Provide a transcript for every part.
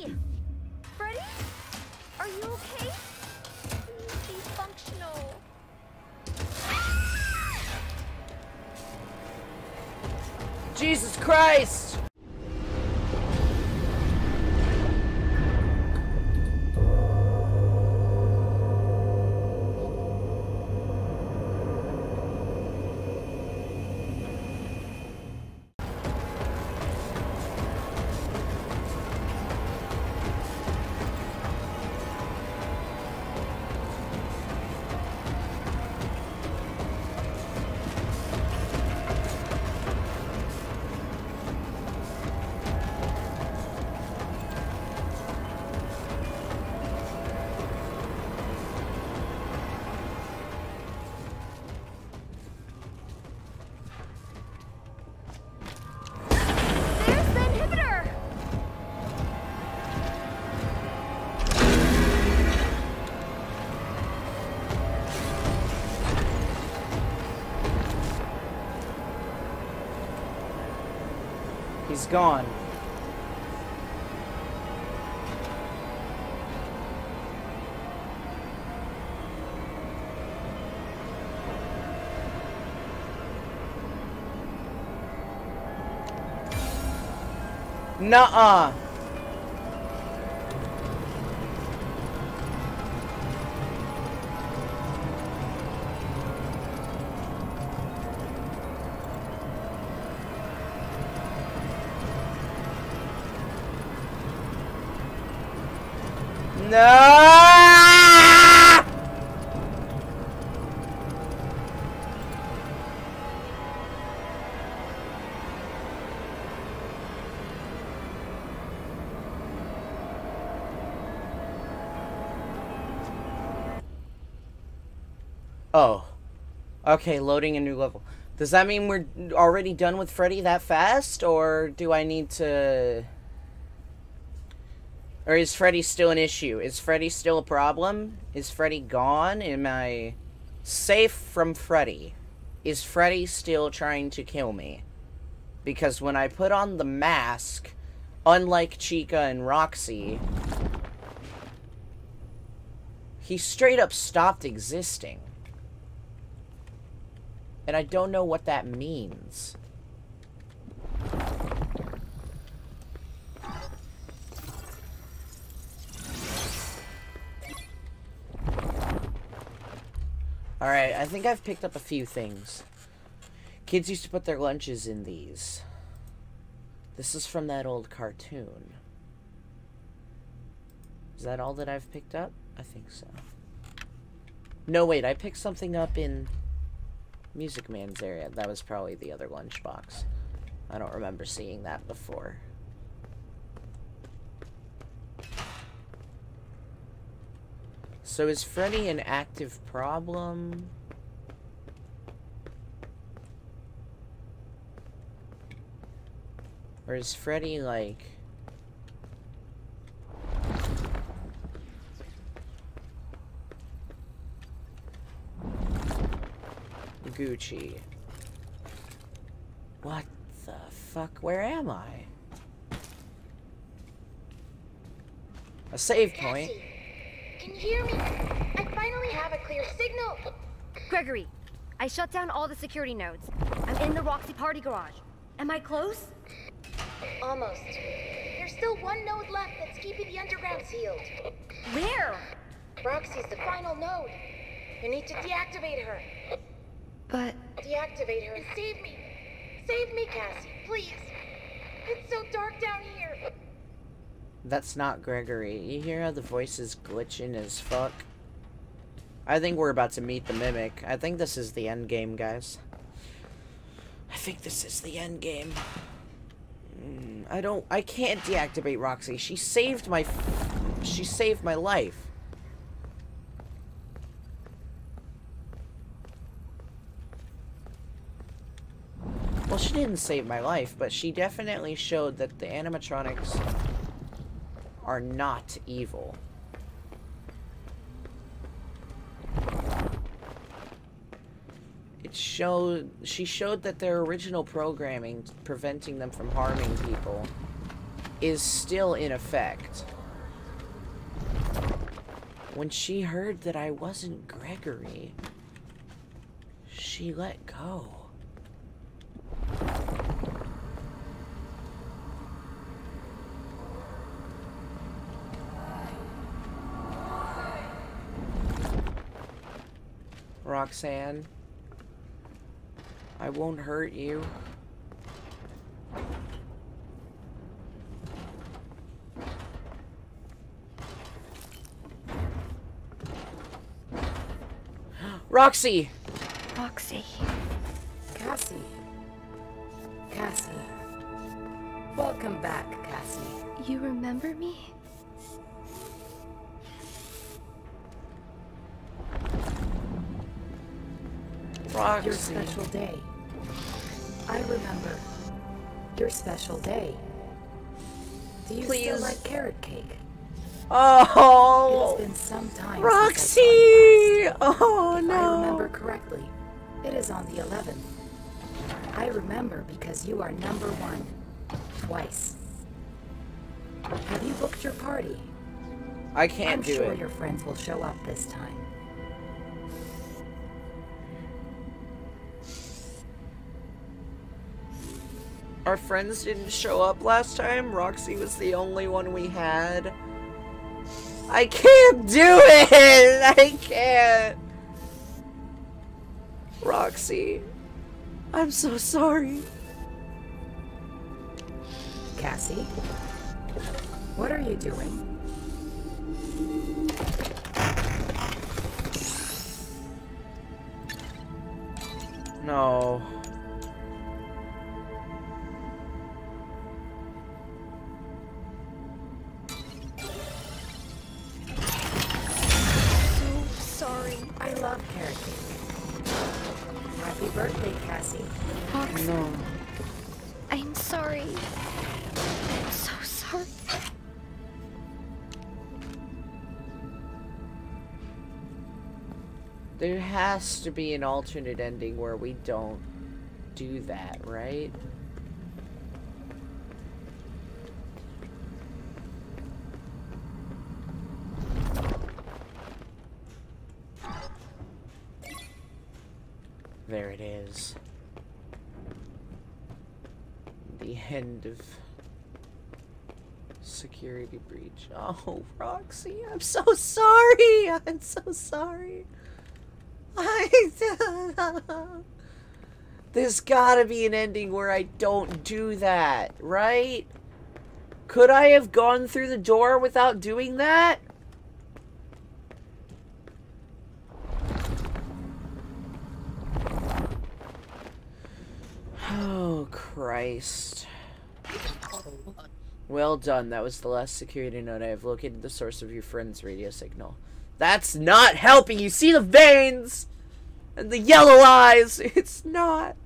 Freddy! Freddy? Are you okay? Please be functional. Jesus Christ! Gone. Nuh-uh. No! Oh. Okay, loading a new level. Does that mean we're already done with Freddy that fast? Or do I need to... Or is Freddy still an issue? Is Freddy still a problem? Is Freddy gone? Am I safe from Freddy? Is Freddy still trying to kill me? Because when I put on the mask, unlike Chica and Roxy, he straight up stopped existing. And I don't know what that means. Alright, I think I've picked up a few things. Kids used to put their lunches in these. This is from that old cartoon. Is that all that I've picked up? I think so. No, wait, I picked something up in Music Man's area. That was probably the other lunchbox. I don't remember seeing that before. So is Freddy an active problem? Or is Freddy like... Gucci. What the fuck? Where am I? A save point. Can you hear me? I finally have a clear signal. Gregory, I shut down all the security nodes. I'm in the Roxy party garage. Am I close? Almost. There's still one node left that's keeping the underground sealed. Where? Roxy's the final node. You need to deactivate her. But Deactivate her and save me. Save me, Cassie, please. It's so dark down here. That's not Gregory. You hear how the voice is glitching as fuck? I think we're about to meet the Mimic. I think this is the end game, guys. I think this is the end game. Mm, I don't... I can't deactivate Roxy. She saved my... She saved my life. Well, she didn't save my life, but she definitely showed that the animatronics are not evil. It showed she showed that their original programming preventing them from harming people is still in effect. When she heard that I wasn't Gregory, she let go. Roxanne, I won't hurt you. Roxy! Roxy. Cassie. Cassie. Welcome back, Cassie. You remember me? Roxy. Your special day. I remember. Your special day. Do you Please. still like carrot cake? Oh, It has been some time. I Roxy! Oh If I remember correctly, it is on the 11th. I remember because you are number one. Twice. Have you booked your party? I can't I'm do sure it. your friends will show up this time. Our friends didn't show up last time. Roxy was the only one we had. I can't do it! I can't! Roxy. I'm so sorry. Cassie? What are you doing? No. There has to be an alternate ending where we don't do that, right? There it is. The end of security breach. Oh, Roxy, I'm so sorry. I'm so sorry. I There's gotta be an ending where I don't do that, right? Could I have gone through the door without doing that? Oh, Christ. Well done. That was the last security node. I have located the source of your friend's radio signal. That's not helping. You see the veins and the yellow eyes. It's not.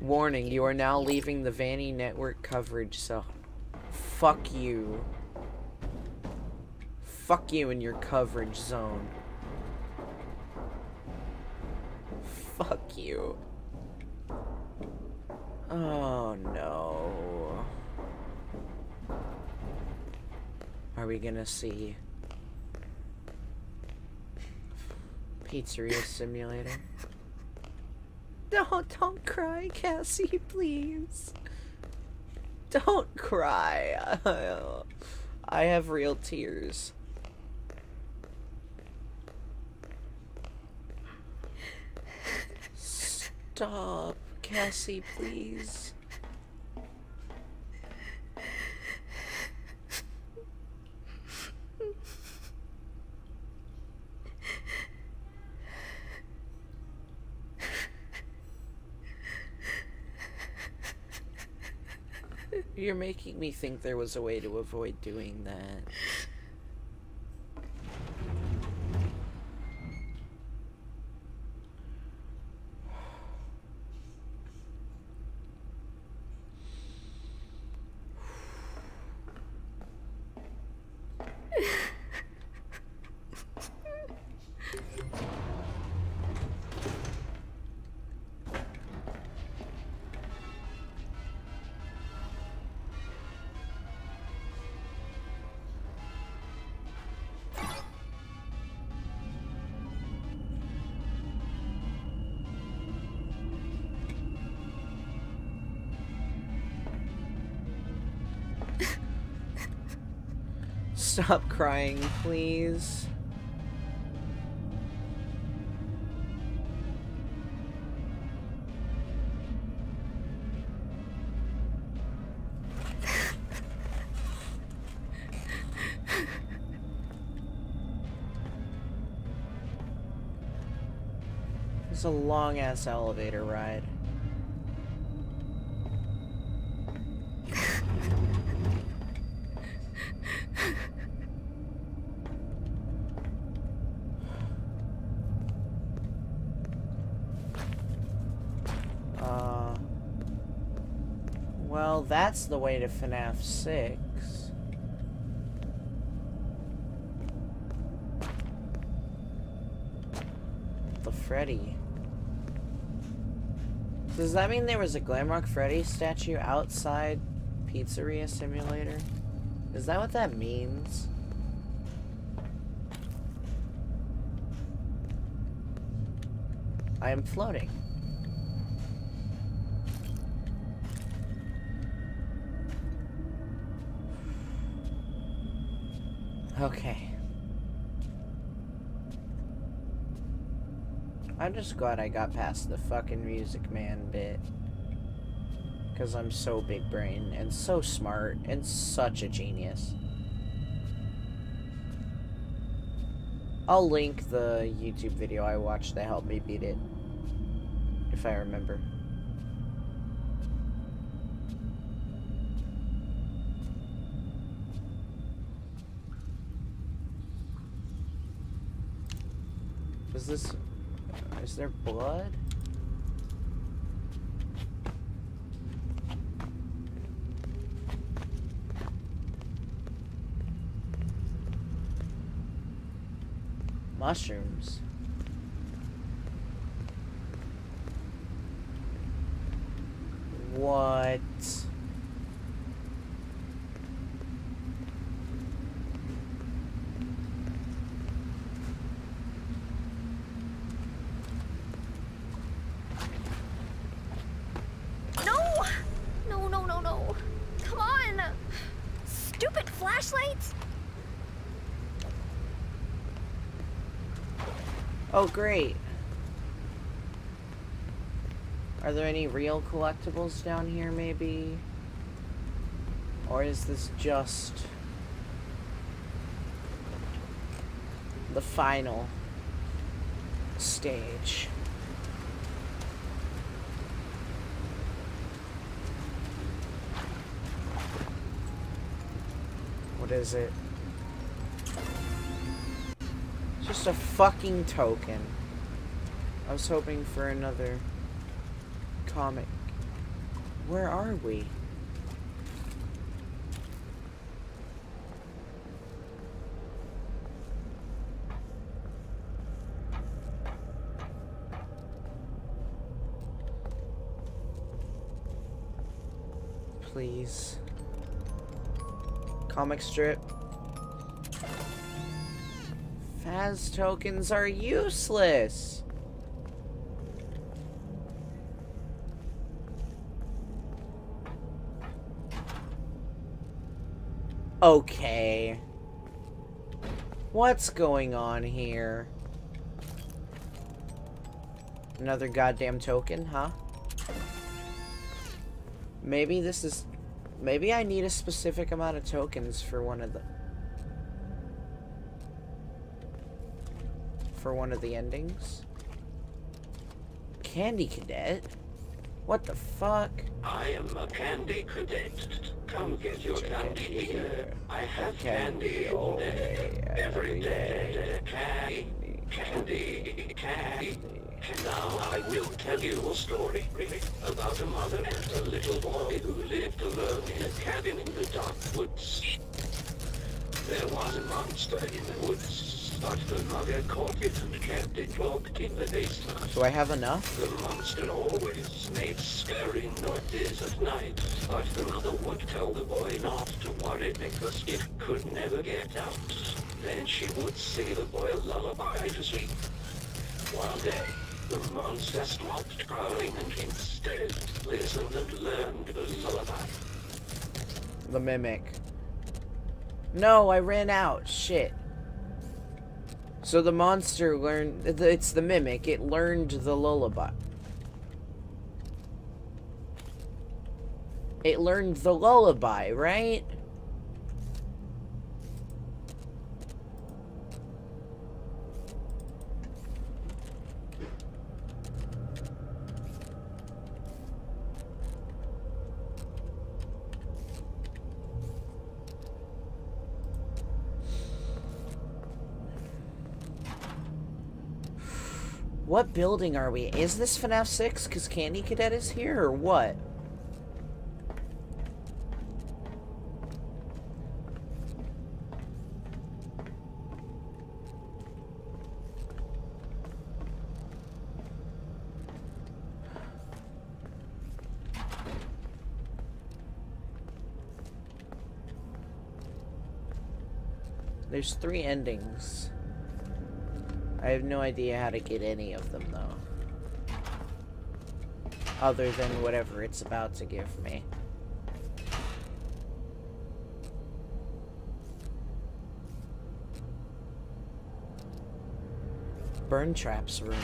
Warning, you are now leaving the Vanny network coverage, so fuck you. Fuck you in your coverage zone. Fuck you. Oh no. Are we gonna see Pizzeria Simulator? No, don't cry, Cassie, please. Don't cry. I have real tears. Stop, Cassie, please. You're making me think there was a way to avoid doing that. Stop crying, please? It's a long ass elevator ride. Uh, well, that's the way to FNAF 6. The Freddy. Does that mean there was a Glamrock Freddy statue outside Pizzeria Simulator? Is that what that means? I am floating. Okay. I'm just glad I got past the fucking Music Man bit. Because I'm so big brain and so smart and such a genius. I'll link the YouTube video I watched that helped me beat it. If I remember. Is this... Is there blood? Mushrooms. What? No! No, no, no, no. Come on! Stupid flashlights! Oh, great. Are there any real collectibles down here, maybe? Or is this just the final stage? What is it? Just a fucking token. I was hoping for another comic. Where are we? Please. Comic strip. Faz tokens are useless. Okay. What's going on here? Another goddamn token, huh? Maybe this is... Maybe I need a specific amount of tokens for one of the... For one of the endings? Candy Cadet? What the fuck? I am a candy cadet. Come get your candy here. I have candy all day, every day. Candy, candy, candy. Now I will tell you a story about a mother and a little boy who lived alone in a cabin in the dark woods. There was a monster in the woods, but the mother caught it and kept it locked in the basement. Do I have enough? The monster always made scary noises at night, but the mother would tell the boy not to worry because it could never get out. Then she would sing the boy a lullaby to sleep. One day, the monster stopped growling and instead listened and learned the lullaby. The Mimic. No, I ran out. Shit. So the monster learned... It's the mimic. It learned the lullaby. It learned the lullaby, right? What building are we? Is this FNAF 6? Because Candy Cadet is here, or what? There's three endings. I have no idea how to get any of them, though. Other than whatever it's about to give me. Burntrap's room.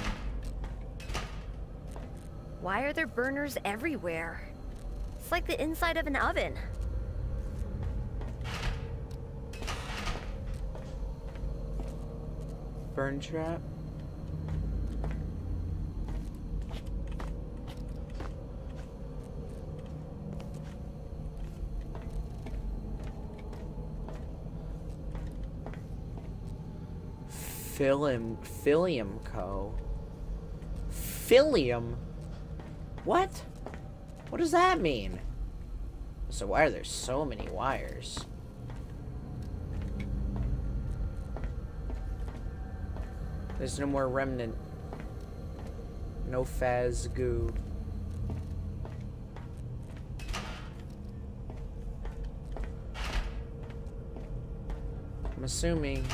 Why are there burners everywhere? It's like the inside of an oven. Burn trap. Philium, Philium Co. Philium? What? What does that mean? So why are there so many wires? There's no more remnant. No Faz goo. I'm assuming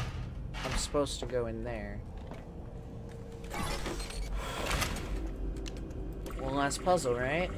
I'm supposed to go in there. One last puzzle, right?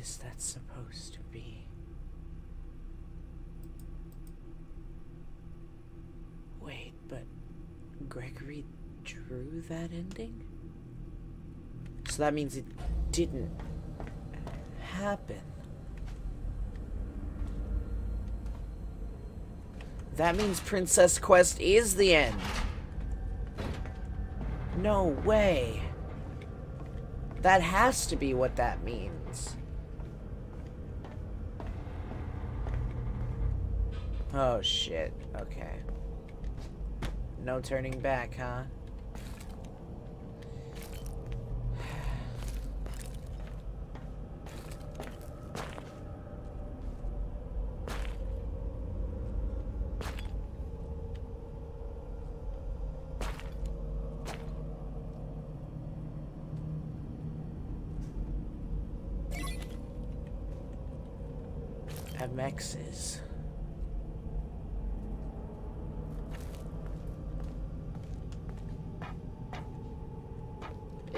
Is that supposed to be? Wait, but Gregory drew that ending? So that means it didn't happen. That means Princess Quest is the end. No way. That has to be what that means. Oh, shit. Okay. No turning back, huh? MX's.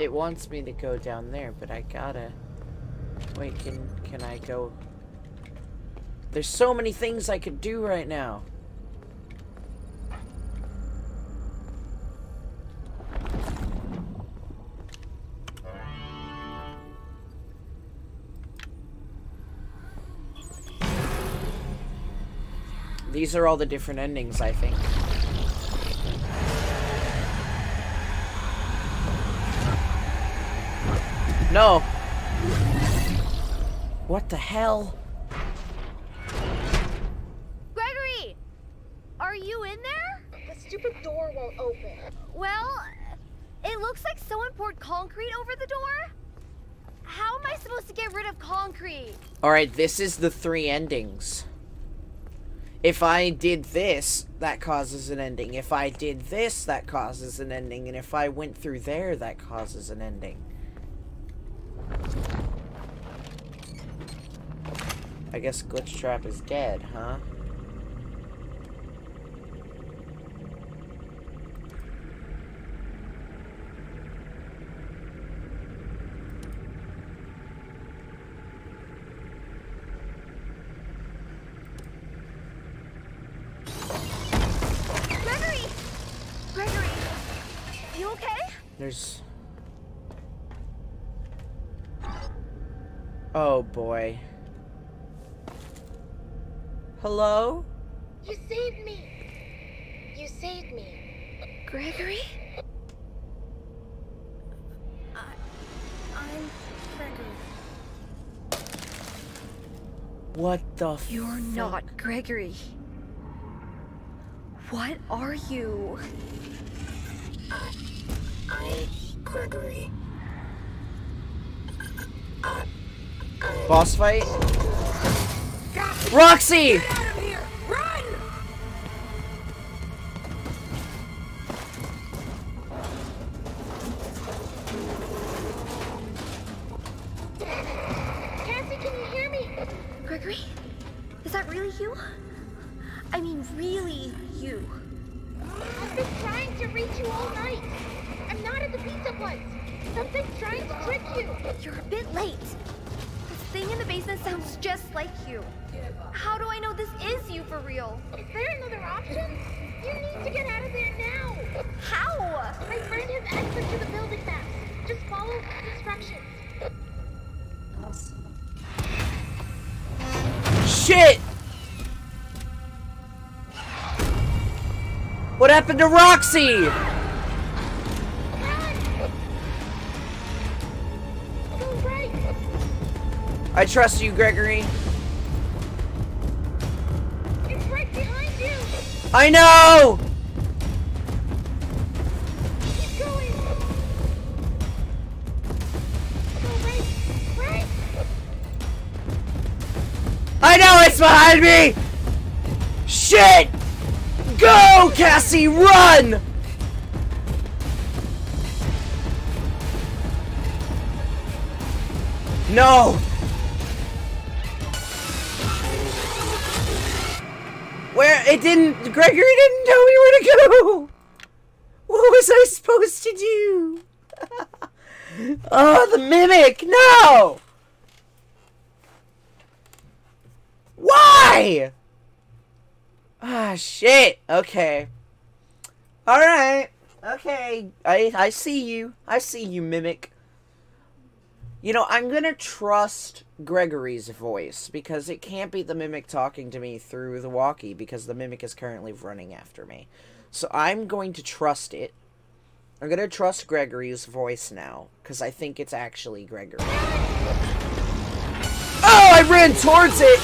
It wants me to go down there, but I gotta... Wait, can, can I go... There's so many things I could do right now. These are all the different endings, I think. No. What the hell? Gregory! Are you in there? The stupid door won't open. Well, it looks like someone poured concrete over the door. How am I supposed to get rid of concrete? Alright, this is the three endings. If I did this, that causes an ending. If I did this, that causes an ending. And if I went through there, that causes an ending. I guess Glitchtrap is dead, huh? Gregory! Gregory! You okay? There's... Oh boy. Hello? You saved me. You saved me. Gregory? I, I'm Gregory. What the You're fuck? not Gregory. What are you? I, I, Gregory. Boss fight? Roxy! Out of here! Run! Cassie, can you hear me? Gregory? Is that really you? I mean, really you. I've been trying to reach you all night. I'm not at the pizza place. Something's trying to trick you. You're a bit late. This thing in the basement sounds just like you. How do I know this is you for real? Is there another option? You need to get out of there now. How? My friend has access to the building maps. Just follow the instructions. Shit! What happened to Roxy? I trust you, Gregory. It's right behind you. I know! Keep going. Go right. Right. I know it's behind me! Shit! Go, Cassie, run! No! Where it didn't Gregory didn't tell me where to go! What was I supposed to do? oh, the mimic! No! Why? Ah, shit. Okay. Alright. Okay. I, I see you. I see you, Mimic. You know, I'm gonna trust Gregory's voice because it can't be the Mimic talking to me through the walkie because the Mimic is currently running after me. So I'm going to trust it. I'm gonna trust Gregory's voice now because I think it's actually Gregory. Oh, I ran towards it!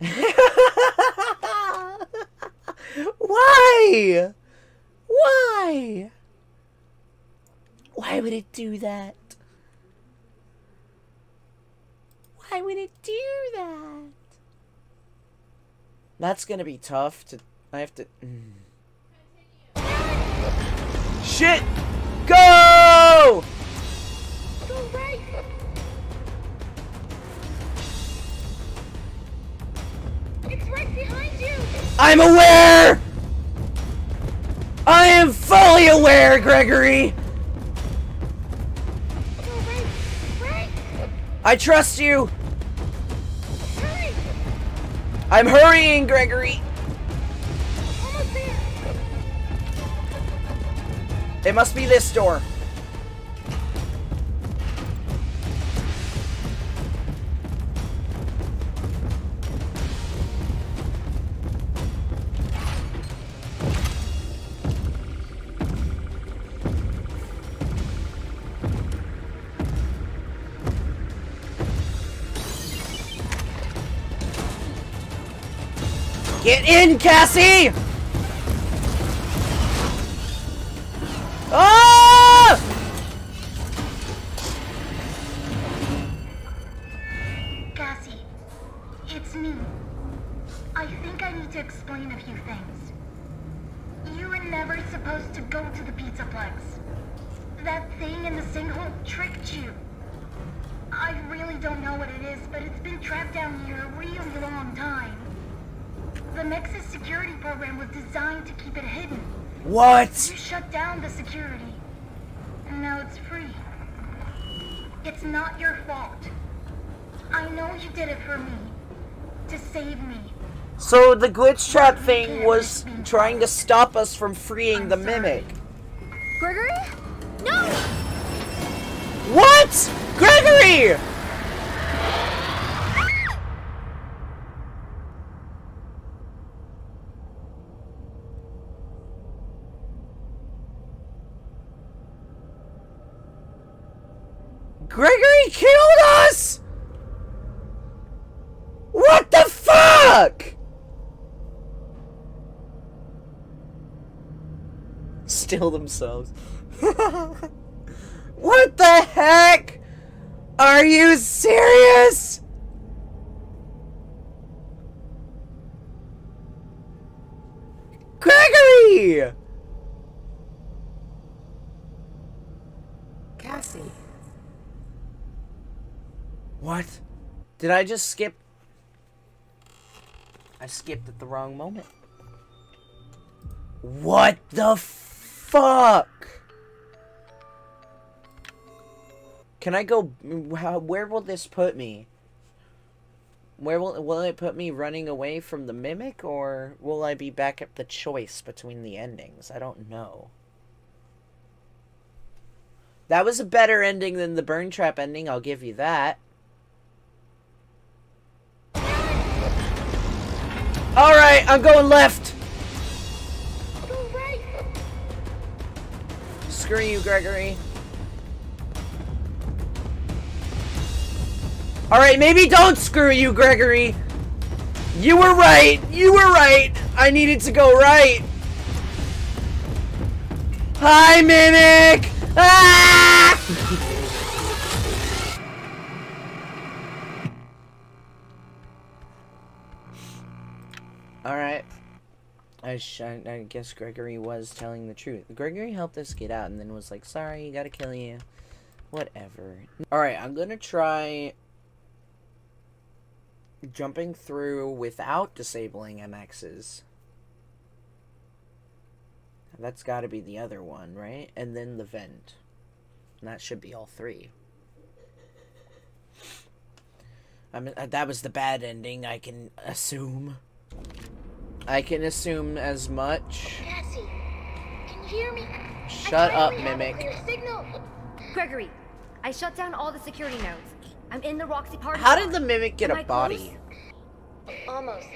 Why? Why? Why would it do that? Why would it do that? That's gonna be tough to. I have to. mm. Shit! Go! Go right. It's right behind you. I'm aware! I am fully aware, Gregory! I trust you! Hurry. I'm hurrying, Gregory! It must be this door. Get in, Cassie! Ah! Cassie, it's me. I think I need to explain a few things. You were never supposed to go to the Pizzaplex. That thing in the sinkhole tricked you. I really don't know what it is, but it's been trapped down here a really long time. The Nexus security program was designed to keep it hidden. What? You shut down the security, and now it's free. It's not your fault. I know you did it for me. To save me. So the Glitchtrap thing was trying to stop us from freeing the mimic. Gregory? No! What? Gregory killed us! What the fuck? Still themselves. what the heck? Are you serious? Gregory! Cassie, What? Did I just skip? I skipped at the wrong moment. What the fuck? Can I go? how- Where will this put me? Where will will it put me running away from the mimic, or will I be back at the choice between the endings? I don't know. That was a better ending than the Burntrap ending. I'll give you that. All right, I'm going left. Screw you, Gregory. All right, maybe don't screw you, Gregory. You were right. You were right. I needed to go right. Hi, Mimic. Ah! All right. I, I I guess Gregory was telling the truth. Gregory helped us get out and then was like, sorry, you gotta kill you. Whatever. Alright, I'm gonna try jumping through without disabling MXs. That's gotta be the other one, right? And then the vent. And that should be all three. I mean, uh, that was the bad ending, I can assume. I can assume as much. Cassie, can you hear me? Shut I up, finally have Mimic. signal. Gregory, I shut down all the security nodes. I'm in the Roxy party. How did the mimic get Am a I body? Almost.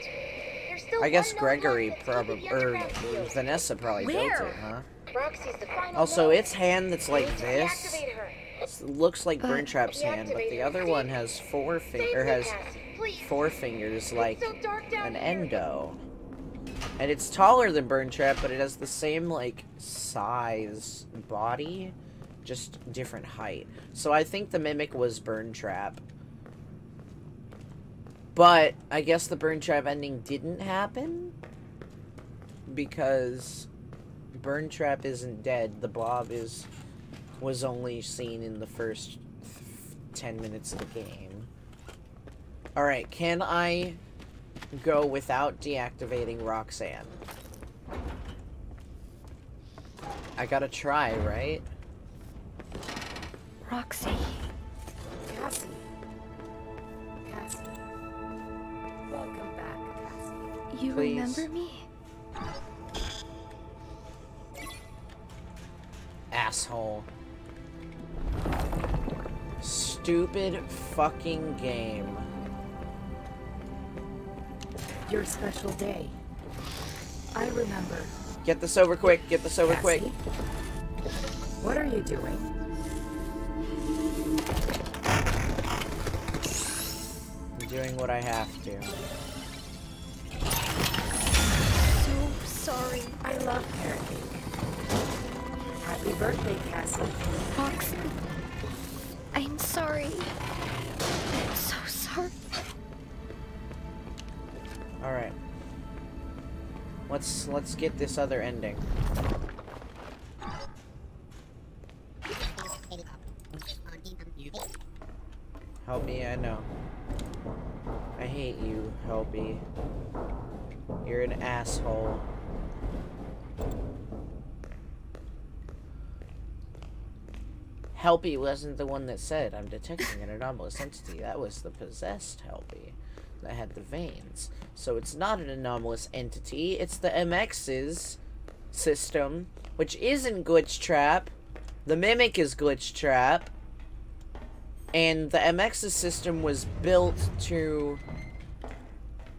There's still I guess Gregory probably, or field. Vanessa probably Where? built it, huh? Roxy's the final Also, node. its hand that's We like this deactivate her. s- looks like Uh, Burntrap's hand, but the other one has four Save fingers, has Cassie, four fingers like so dark down an here. endo. And it's taller than Burntrap, but it has the same like size body, just different height. So I think the mimic was Burntrap. But I guess the Burntrap ending didn't happen because Burntrap isn't dead. The blob is was only seen in the first 10 minutes of the game. Alright, can I go without deactivating Roxanne? I gotta try, right? Roxy. Cassie. Cassie. Welcome back, Cassie. You Please. remember me? Asshole. Stupid fucking game. Your special day. I remember. Get this over quick, get this over quick. What are you doing? I'm doing what I have to. So sorry. I love carrot cake. Happy birthday, Cassie. Roxy. I'm sorry. Let's let's get this other ending. Helpy, I know. I hate you, Helpy. You're an asshole. Helpy wasn't the one that said, I'm detecting an anomalous entity. That was the possessed Helpy that had the veins. So it's not an anomalous entity, it's the MXES system, which isn't Glitchtrap. The Mimic is Glitchtrap. And the MXES system was built to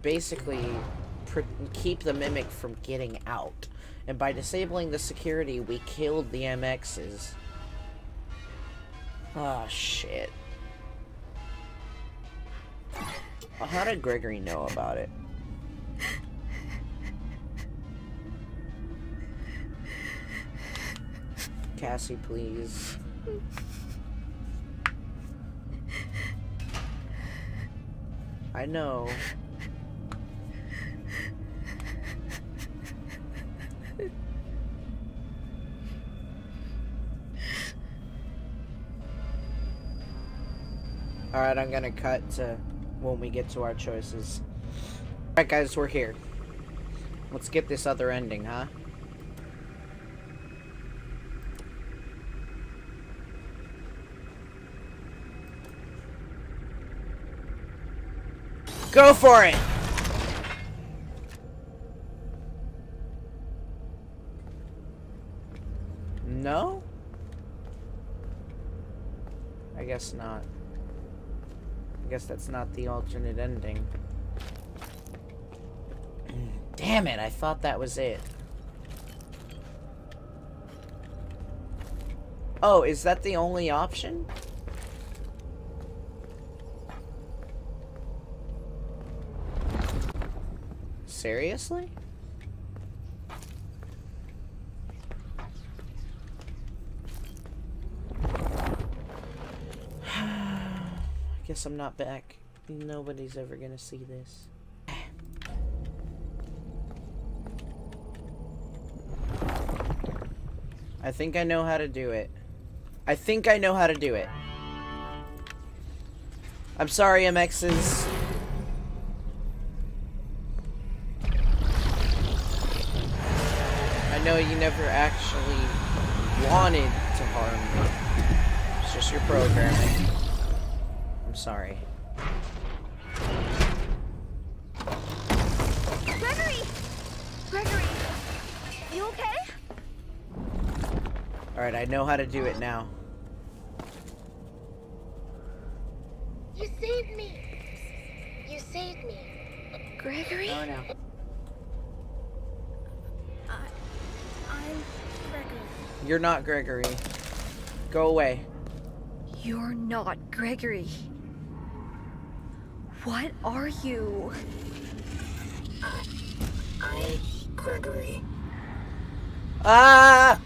basically keep the Mimic from getting out. And by disabling the security, we killed the MXES. Oh, ah, shit. Well, how did Gregory know about it? Cassie, please. I know. Alright, I'm gonna cut to when we get to our choices. Alright guys, we're here. Let's get this other ending, huh? Go for it! No? I guess not. Guess that's not the alternate ending. Damn it, I thought that was it. Oh, is that the only option? Seriously? Guess I'm not back. Nobody's ever gonna see this. I think I know how to do it. I think I know how to do it. I'm sorry, MXES. I know you never actually wanted to harm me. It's just your programming. I'm sorry. Gregory! Gregory! You okay? Alright, I know how to do it now. You saved me. You saved me. Gregory? Oh no. I, I'm Gregory. You're not Gregory. Go away. You're not Gregory. What are you? I, Gregory. Ah!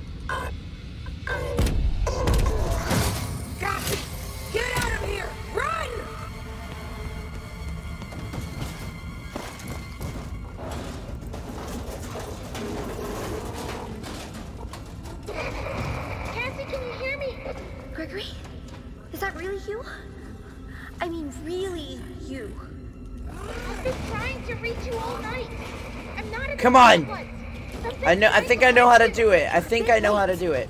Come on! I know I think I know how to do it. I think I know how to do it.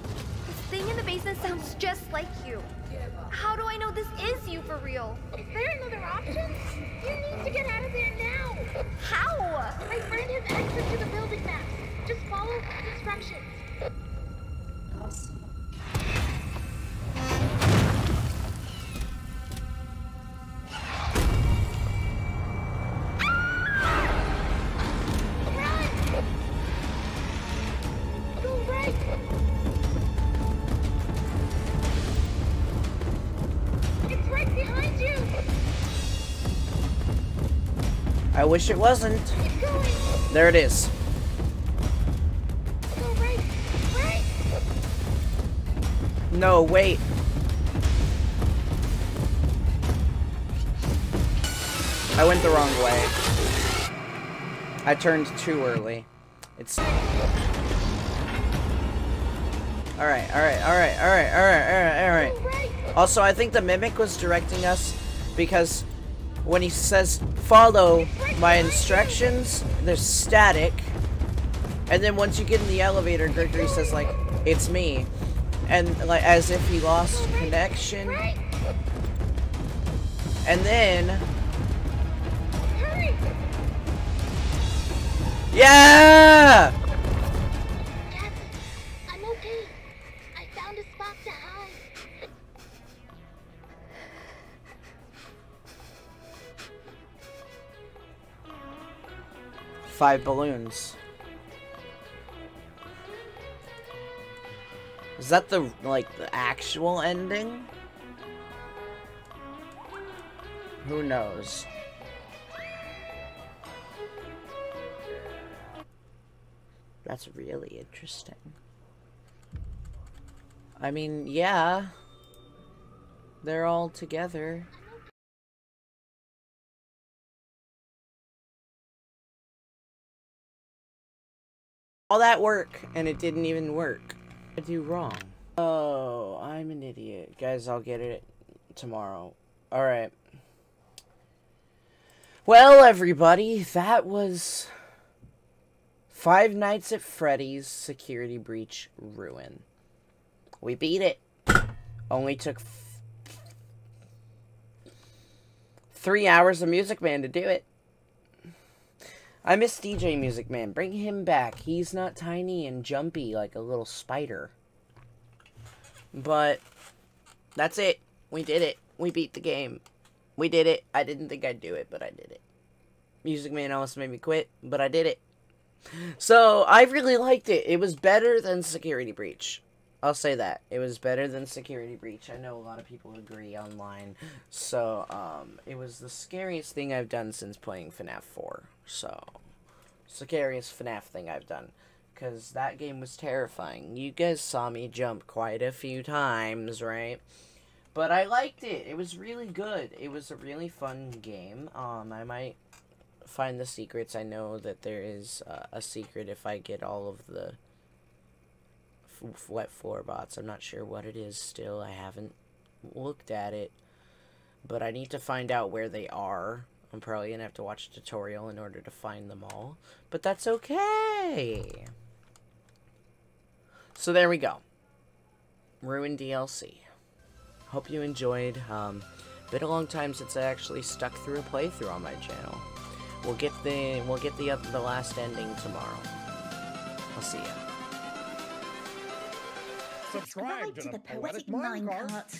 wish it wasn't. There it is. Right. Right. No, wait. I went the wrong way. I turned too early. It's... Alright, alright, alright, alright, alright, alright, alright. Also, I think the Mimic was directing us because when he says, follow my instructions, there's static. And then once you get in the elevator, Gregory says, like, it's me. And, like, as if he lost connection. And then... Yeah! Five balloons. Is that the, like, the actual ending? Who knows? That's really interesting. I mean, yeah. They're all together. All that work, and it didn't even work. I do wrong. Oh, I'm an idiot. Guys, I'll get it tomorrow. Alright. Well, everybody, that was Five Nights at Freddy's Security Breach Ruin. We beat it. Only took three hours of Music Man to do it. I miss DJ Music Man. Bring him back. He's not tiny and jumpy like a little spider. But that's it. We did it. We beat the game. We did it. I didn't think I'd do it, but I did it. Music Man almost made me quit, but I did it. So, I really liked it. It was better than Security Breach. I'll say that. It was better than Security Breach. I know a lot of people agree online. So, um, it was the scariest thing I've done since playing FNAF 4. So, scariest FNAF thing I've done. Because that game was terrifying. You guys saw me jump quite a few times, right? But I liked it. It was really good. It was a really fun game. Um, I might find the secrets. I know that there is uh, a secret if I get all of the wet floor bots. I'm not sure what it is still. I haven't looked at it. But I need to find out where they are. I'm probably going to have to watch a tutorial in order to find them all. But that's okay. So there we go. Ruin DLC. Hope you enjoyed. Um, been a long time since I actually stuck through a playthrough on my channel. We'll get the we'll get the the last ending tomorrow. I'll see ya. Subscribe, to, to, the, Poetic, Poetic Minecart. Cart.